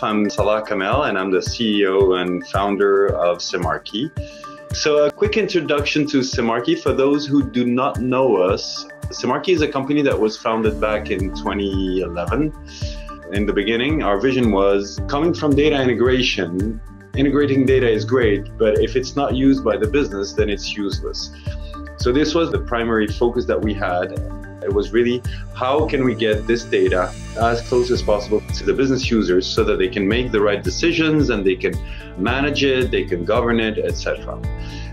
I'm Salah Kamel, and I'm the CEO and founder of Semarchy. So, a quick introduction to Semarchy for those who do not know us. Semarchy is a company that was founded back in 2011. In the beginning, our vision was coming from data integration. Integrating data is great, but if it's not used by the business, then it's useless. So, this was the primary focus that we had it was really how can we get this data as close as possible to the business users so that they can make the right decisions and they can manage it, they can govern it, etc.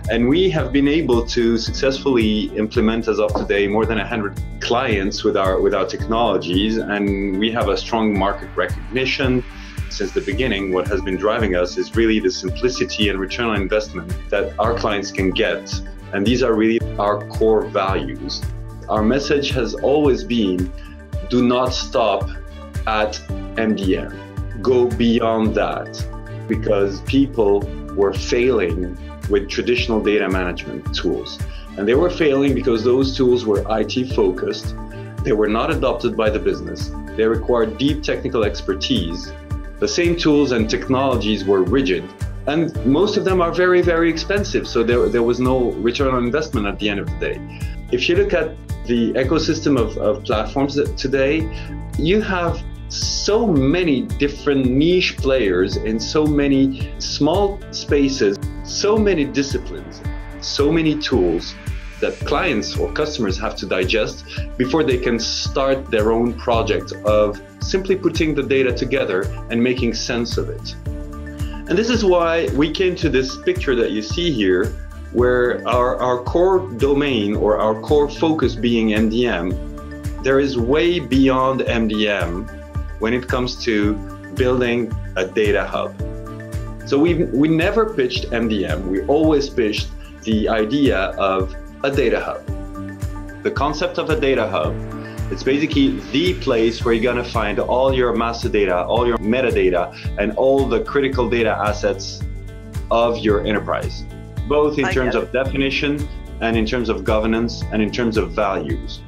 And we have been able to successfully implement as of today more than 100 clients with our with our technologies and we have a strong market recognition since the beginning, what has been driving us is really the simplicity and return on investment that our clients can get. And these are really our core values our message has always been do not stop at MDM. Go beyond that because people were failing with traditional data management tools. And they were failing because those tools were IT focused, they were not adopted by the business, they required deep technical expertise. The same tools and technologies were rigid, and most of them are very, very expensive. So there, there was no return on investment at the end of the day. If you look at the ecosystem of, of platforms today, you have so many different niche players in so many small spaces, so many disciplines, so many tools that clients or customers have to digest before they can start their own project of simply putting the data together and making sense of it. And this is why we came to this picture that you see here where our, our core domain or our core focus being MDM, there is way beyond MDM when it comes to building a data hub. So we we never pitched MDM. We always pitched the idea of a data hub. The concept of a data hub, it's basically the place where you're gonna find all your master data, all your metadata, and all the critical data assets of your enterprise both in I terms of definition and in terms of governance and in terms of values.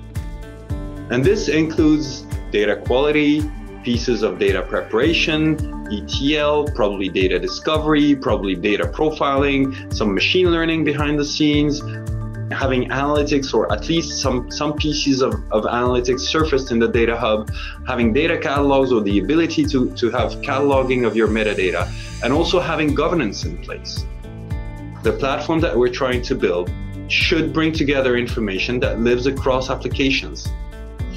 And this includes data quality, pieces of data preparation, ETL, probably data discovery, probably data profiling, some machine learning behind the scenes, having analytics or at least some, some pieces of, of analytics surfaced in the data hub, having data catalogs or the ability to, to have cataloging of your metadata, and also having governance in place the platform that we're trying to build should bring together information that lives across applications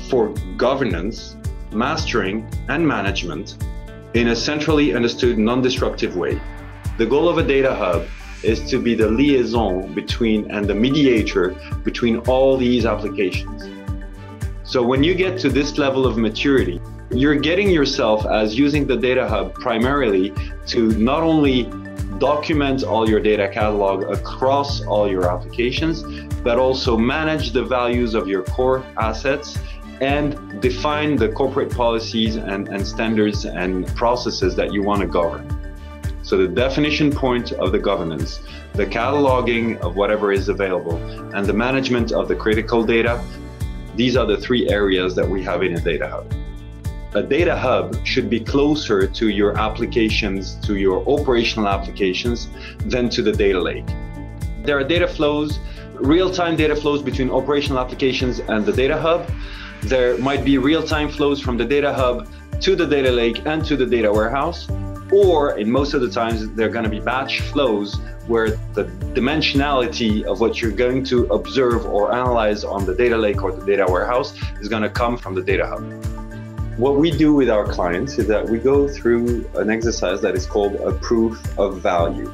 for governance, mastering, and management in a centrally understood, non disruptive way. The goal of a data hub is to be the liaison between and the mediator between all these applications. So when you get to this level of maturity, you're getting yourself as using the data hub primarily to not only document all your data catalog across all your applications, but also manage the values of your core assets and define the corporate policies and, and standards and processes that you want to govern. So the definition point of the governance, the cataloging of whatever is available, and the management of the critical data, these are the three areas that we have in a data hub a data hub should be closer to your applications, to your operational applications, than to the data lake. There are data flows, real time data flows between operational applications and the data hub. There might be real time flows from the data hub to the data lake and to the data warehouse. Or in most of the times, they're going to be batch flows where the dimensionality of what you're going to observe or analyze on the data lake or the data warehouse is going to come from the data hub. What we do with our clients is that we go through an exercise that is called a proof of value.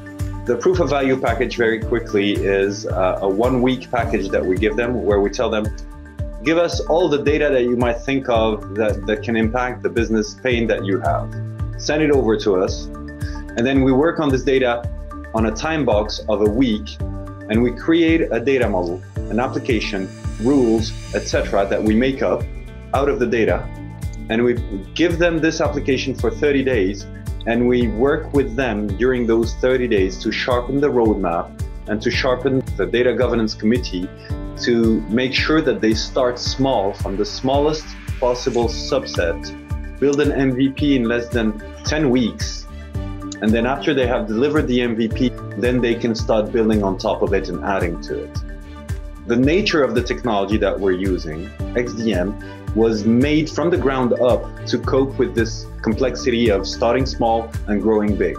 The proof of value package, very quickly, is uh, a one week package that we give them where we tell them, give us all the data that you might think of that, that can impact the business pain that you have. Send it over to us. And then we work on this data on a time box of a week and we create a data model, an application, rules, etc., that we make up out of the data and we give them this application for 30 days and we work with them during those 30 days to sharpen the roadmap and to sharpen the data governance committee to make sure that they start small from the smallest possible subset build an mvp in less than 10 weeks. And then after they have delivered the MVP, then they can start building on top of it and adding to it. The nature of the technology that we're using, XDM, was made from the ground up to cope with this complexity of starting small and growing big.